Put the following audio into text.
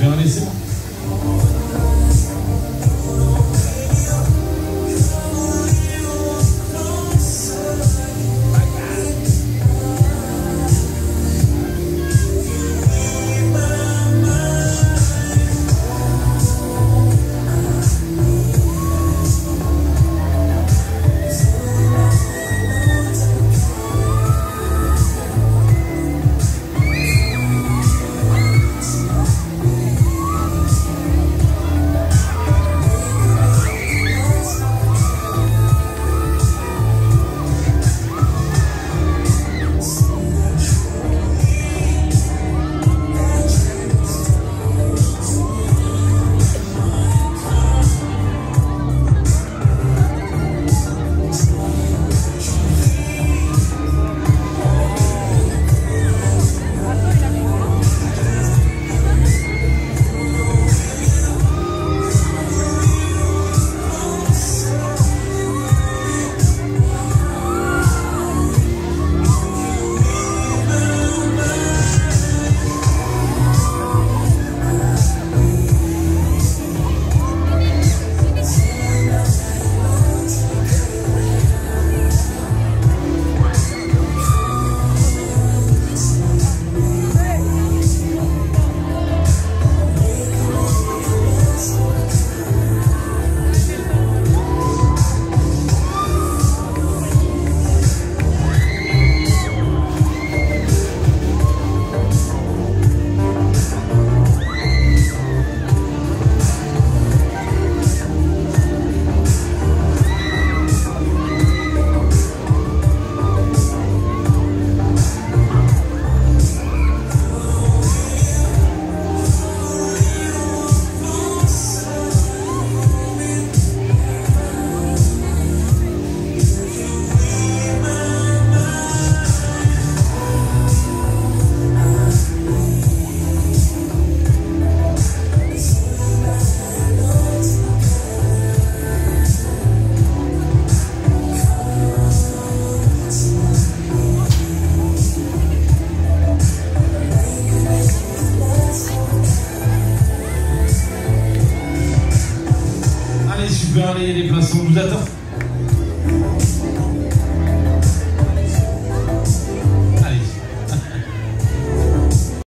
Engane-se Super, les, les places sont vous attendent.